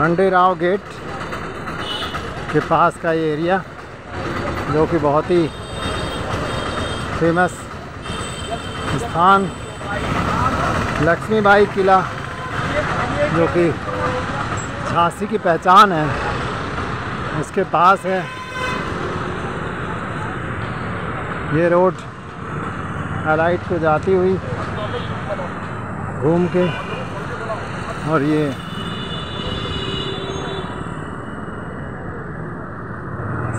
Khanderao gate के पास का ये एरिया, जो कि बहुत ही फ़ेमस स्थान। लक्ष्मीबाई किला, जो कि झांसी की पहचान है। उसके पास है ये रोड हाइलाइट को जाती हुई घूम के। और ये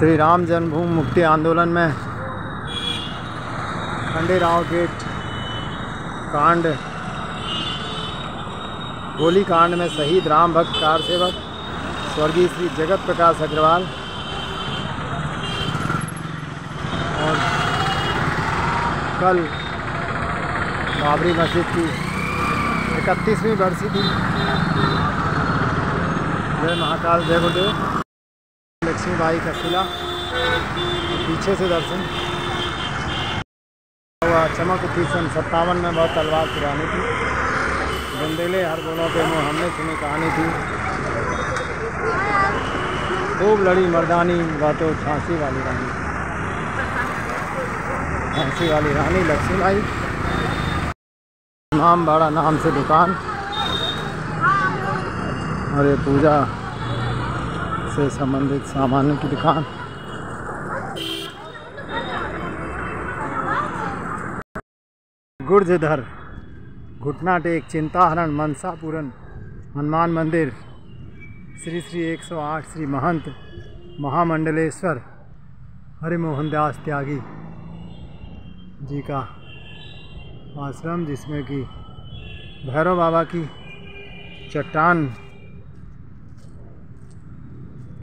श्री राम जन्मभूमि मुक्ति आंदोलन में खंडेराव गेट कांड। गोली कांड में शहीद राम भक्त कार सेवक, स्वर्गीय श्री जगत प्रकाश अग्रवाल। और कल बाबरी मस्जिद की इकतीसवीं बरसी थी। जय महाकाल, जय गुरुदेव। लक्ष्मीबाई का किला। पीछे से दर्शन। हुआ चमक उठी सन सत्तावन में बहुत तलवार पुरानी थी बंदेले हर बोलों पे मुँह हमने सुनी कहानी थी। खूब लड़ी मर्दानी, बातों झांसी वाली रानी। झांसी वाली रानी लक्ष्मीबाई नाम बाड़ा नाम से दुकान। और ये पूजा से संबंधित सामानों की दुकान। गुर्जधर घुटना टेक चिंताहरण मनसा पूरन हनुमान मंदिर। श्री श्री 108 श्री महंत, महामंडलेश्वर, हरिमोहन दास त्यागी जी का आश्रम, जिसमें कि भैरव बाबा की चट्टान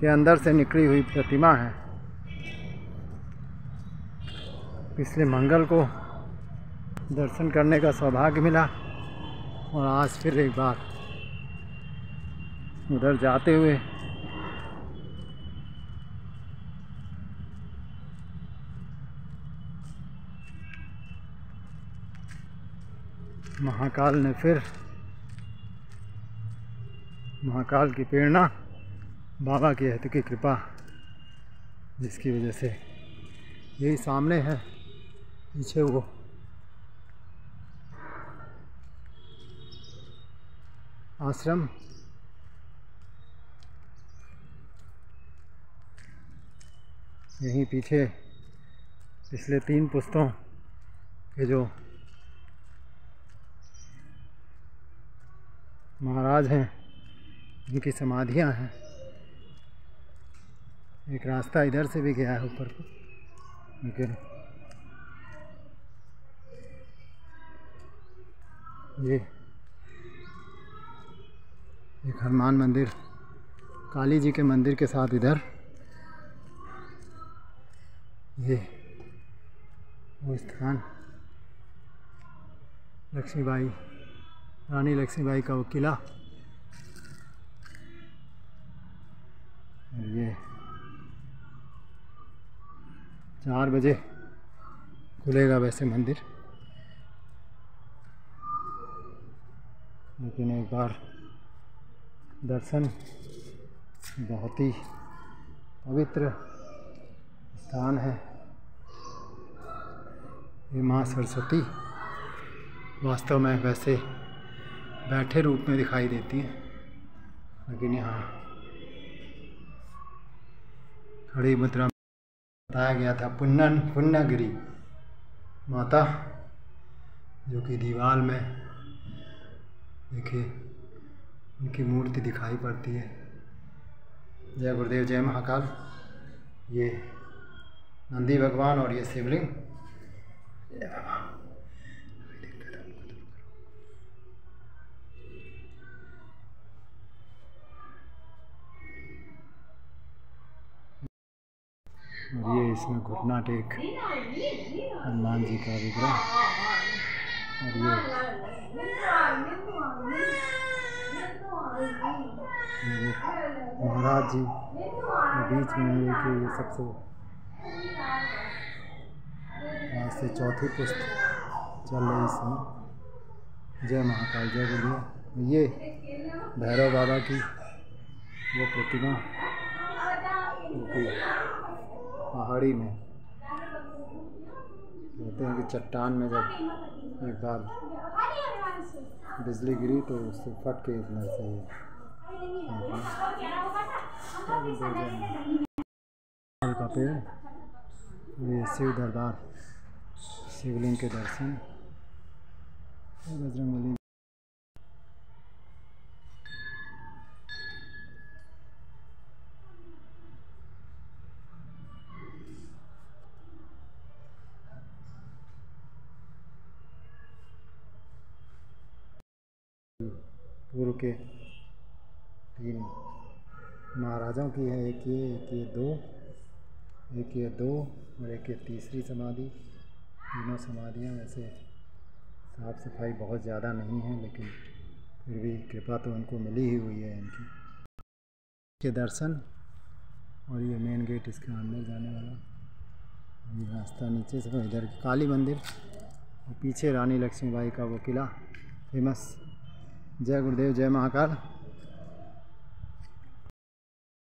के अंदर से निकली हुई प्रतिमा है। पिछले मंगल को दर्शन करने का सौभाग्य मिला और आज फिर एक बार उधर जाते हुए महाकाल ने फिर महाकाल की प्रेरणा बाबा की हत की कृपा, जिसकी वजह से यही सामने है पीछे वो। आश्रम। यहीं पीछे पिछले तीन पुस्तों के जो महाराज हैं, उनकी समाधियाँ हैं। एक रास्ता इधर से भी गया है ऊपर को। लेकिन ये एक हनुमान मंदिर, काली जी के मंदिर के साथ इधर, ये वो स्थान लक्ष्मीबाई, रानी लक्ष्मीबाई का वो किला और ये चार बजे खुलेगा वैसे मंदिर। लेकिन एक बार दर्शन बहुत ही पवित्र स्थान है। ये माँ सरस्वती वास्तव में वैसे बैठे रूप में दिखाई देती हैं, लेकिन यहाँ खड़ी मुद्रा बताया गया था पुन्नन, पुन्नगिरी माता, जो कि दीवार में, देखिए, उनकी मूर्ति दिखाई पड़ती है। जय गुरुदेव, जय महाकाल। ये नंदी भगवान और ये शिवलिंग। और ये इसमें घुटना टेक हनुमान जी का विग्रह, और ये ये महाराज जी बीच में है कि ये सबसे आज से चौथी पुस्त चल रही इसमें। जय महाकाल, जय गुरुदेव। ये भैरव बाबा की वो प्रतिमा पहाड़ी में। कहते हैं कि चट्टान में जब एक बार बिजली गिरी तो उससे फट के इतना से का पेड़, ये शिव दरबार, शिवलिंग के दर्शन। बजरंग पूर्व के तीन महाराजाओं की है, एक ये एक ये दो, एक ये दो और एक ये तीसरी समाधि। तीनों समाधियाँ वैसे साफ़ सफ़ाई बहुत ज़्यादा नहीं है, लेकिन फिर भी कृपा तो उनको मिली ही हुई है इनकी। के दर्शन और ये मेन गेट इसके अंदर जाने वाला। ये रास्ता नीचे से, इधर काली मंदिर और पीछे रानी लक्ष्मीबाई का वो किला फ़ेमस जय गुरुदेव जय महाकाल।